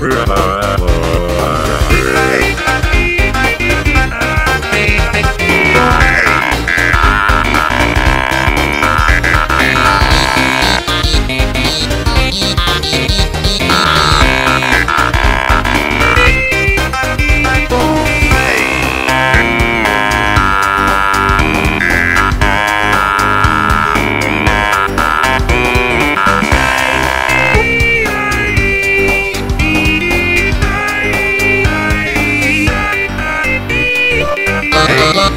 Bye.